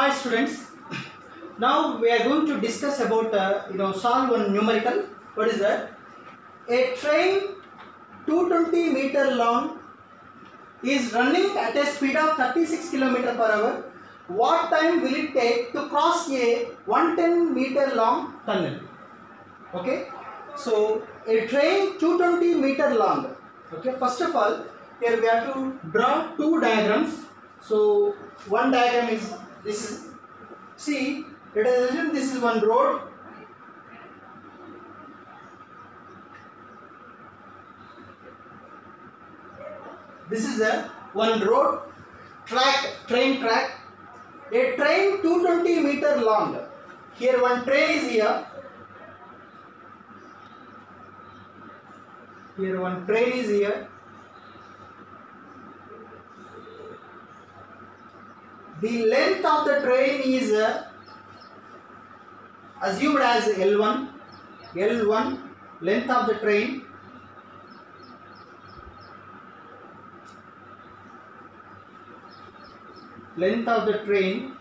Hi students. Now we are going to discuss about uh, you know solve one numerical. What is that? A train 220 meter long is running at a speed of 36 kilometer per hour. What time will it take to cross a 110 meter long tunnel? Okay. So a train 220 meter long. Okay. First of all, here we have to draw two diagrams. So one diagram is this is see let us assume this is one road. This is a one road track train track. A train 220 meter long. Here one train is here. Here one train is here the length of the train is uh, assumed as L1 L1 length of the train. Length of the train.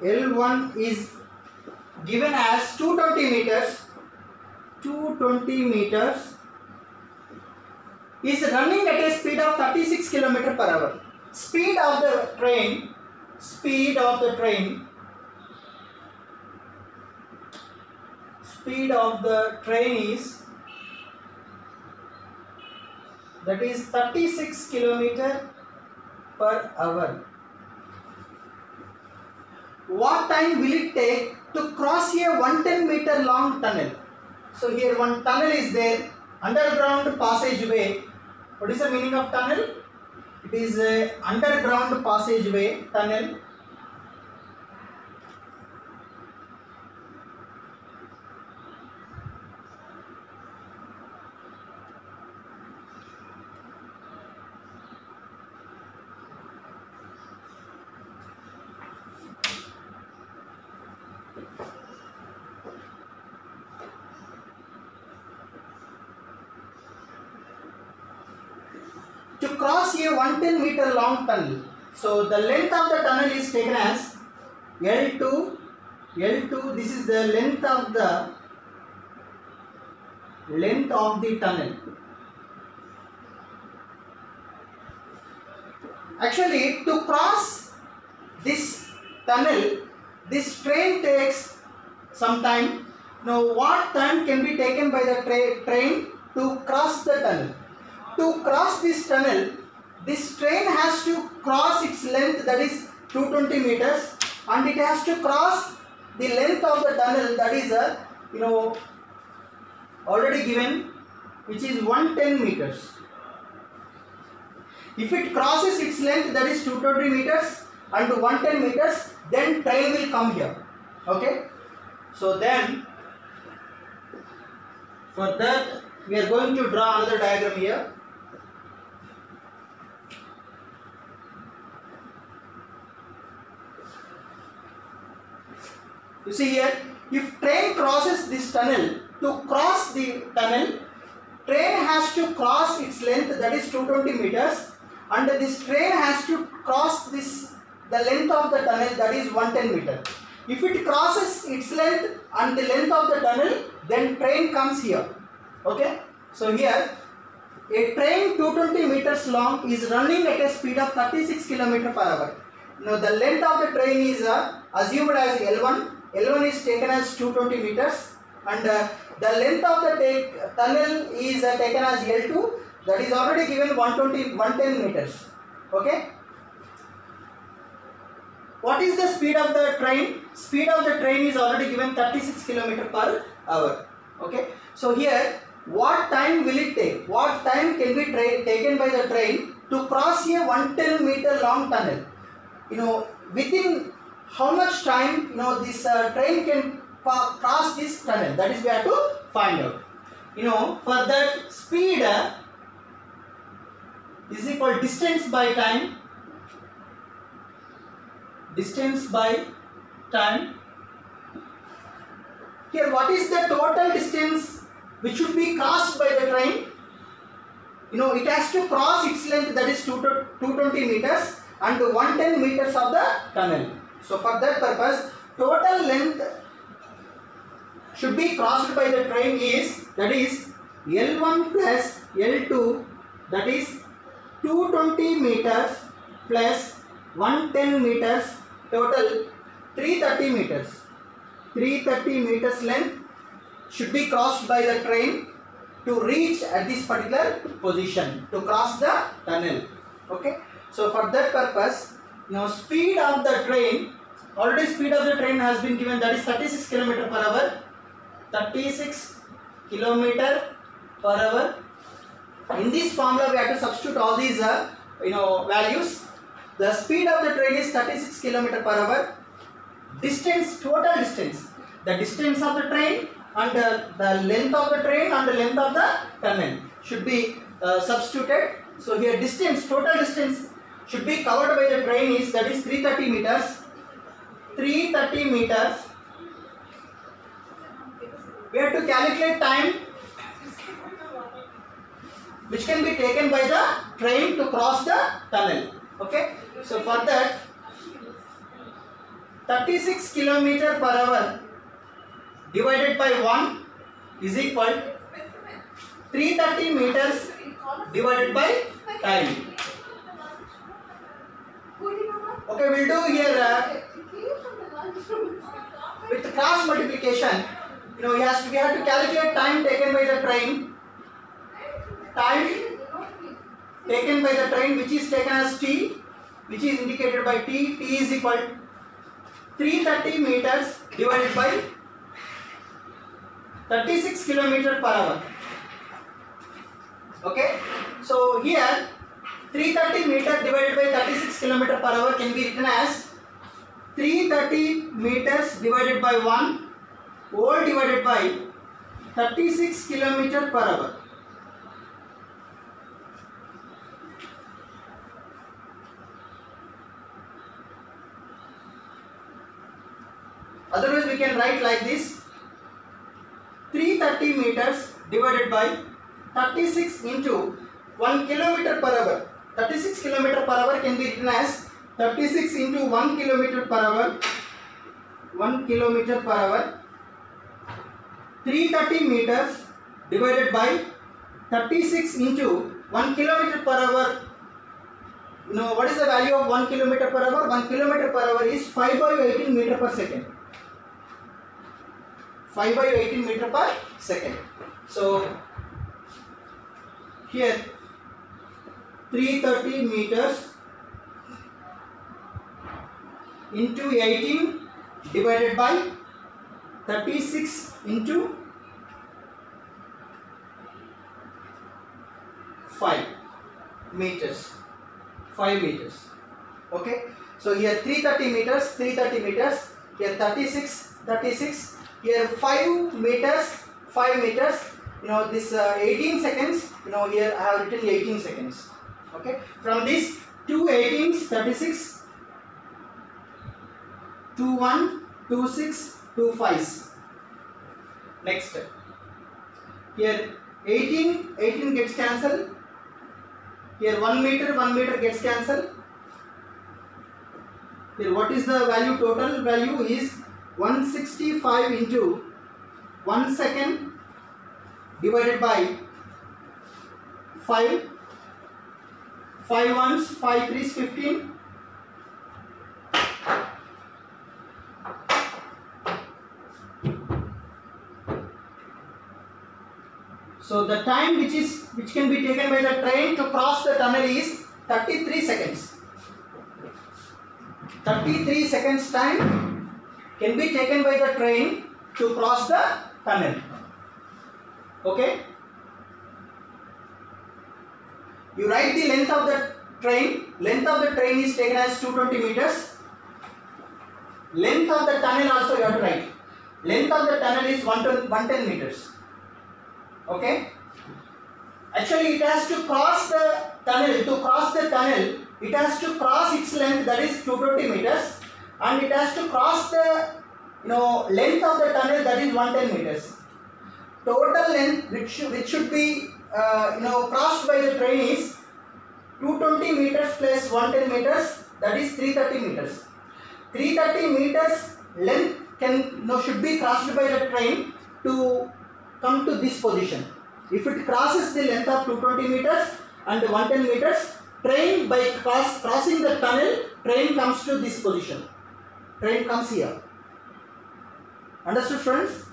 L1 is given as 220 meters. 220 meters is running at a speed of 36 kilometer per hour speed of the train speed of the train speed of the train is that is 36 kilometer per hour. What time will it take to cross a 110 meter long tunnel? So here one tunnel is there underground passageway. What is the meaning of tunnel it is a underground passageway tunnel cross a 110 meter long tunnel. So the length of the tunnel is taken as L2, L2 this is the length of the length of the tunnel. Actually to cross this tunnel this train takes some time. Now what time can be taken by the tra train to cross the tunnel? To cross this tunnel this train has to cross its length that is 220 meters and it has to cross the length of the tunnel that is a you know already given which is 110 meters. If it crosses its length that is 220 meters and 110 meters then train will come here. Okay? So then for that we are going to draw another diagram here You see here, if train crosses this tunnel, to cross the tunnel, train has to cross its length that is 220 meters and this train has to cross this the length of the tunnel that is 110 meter. If it crosses its length and the length of the tunnel, then train comes here. Okay. So here, a train 220 meters long is running at a speed of 36 kilometer per hour. Now the length of the train is uh, assumed as L1 L1 is taken as 220 meters and uh, the length of the take, tunnel is uh, taken as L2 that is already given 120 110 meters. Okay? What is the speed of the train? Speed of the train is already given 36 kilometer per hour. Okay? So here what time will it take? What time can be taken by the train to cross a 110 meter long tunnel? You know within how much time you know this uh, train can cross this tunnel? That is we have to find out. You know for that speed uh, is equal distance by time distance by time. Here what is the total distance which should be crossed by the train? You know it has to cross its length that is 220 meters and 110 meters of the tunnel. So for that purpose, total length should be crossed by the train is that is L1 plus L2 that is 220 meters plus 110 meters total 330 meters. 330 meters length should be crossed by the train to reach at this particular position to cross the tunnel. Okay? So for that purpose now speed of the train already speed of the train has been given that is 36 kilometer per hour. 36 kilometer per hour. In this formula we have to substitute all these uh, you know values. The speed of the train is 36 kilometer per hour. Distance total distance. The distance of the train and uh, the length of the train and the length of the tunnel should be uh, substituted. So here distance total distance should be covered by the train is that is 330 meters. 330 meters. We have to calculate time which can be taken by the train to cross the tunnel. Okay? So for that 36 kilometer per hour divided by 1 is equal 330 meters divided by time okay we'll do here uh, with the cross multiplication you know to, we have to calculate time taken by the train. Time taken by the train which is taken as t which is indicated by t. T is equal to 330 meters divided by 36 kilometer per hour. Okay? So here 330 meter divided by 36 kilometer per hour can be written as 330 meters divided by 1 whole divided by 36 kilometer per hour otherwise we can write like this 330 meters divided by 36 into 1 kilometer per hour 36 kilometer per hour can be written as 36 into 1 kilometer per hour 1 kilometer per hour 330 meters divided by 36 into 1 kilometer per hour you know what is the value of 1 kilometer per hour 1 kilometer per hour is 5 by 18 meter per second 5 by 18 meter per second. So here 330 meters into 18 divided by 36 into 5 meters. 5 meters. Okay? So here 330 meters 330 meters here 36 36 here 5 meters 5 meters. You know this uh, 18 seconds. You know here I have written 18 seconds okay? From this 2 18s 36 2 1 2 6 2 5s next. Here 18 18 gets cancelled. Here 1 meter 1 meter gets cancelled. Here what is the value? Total value is 165 into 1 second divided by 5 5 ones 5 threes 15 so the time which is which can be taken by the train to cross the tunnel is 33 seconds 33 seconds time can be taken by the train to cross the tunnel. Okay? You write the length of the train. Length of the train is taken as 220 meters. Length of the tunnel also you have to write. Length of the tunnel is 110 meters. Okay? Actually, it has to cross the tunnel. To cross the tunnel, it has to cross its length that is 220 meters and it has to cross the you know length of the tunnel that is 110 meters total length which which should be uh, you know crossed by the train is 220 meters plus 110 meters that is 330 meters. 330 meters length can no should be crossed by the train to come to this position. If it crosses the length of 220 meters and 110 meters train by cross, crossing the tunnel train comes to this position. Train comes here. Understood friends?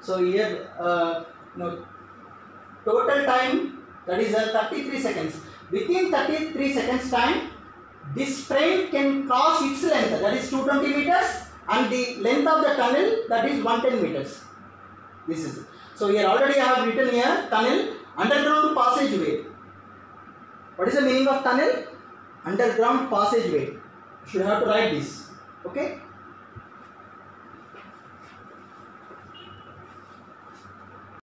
So here uh, no total time that is uh, 33 seconds. Within 33 seconds time this train can cross its length that is 220 meters and the length of the tunnel that is 110 meters. This is it. so here already i have written here tunnel underground passageway. What is the meaning of tunnel? Underground passageway. Should have to write this. Okay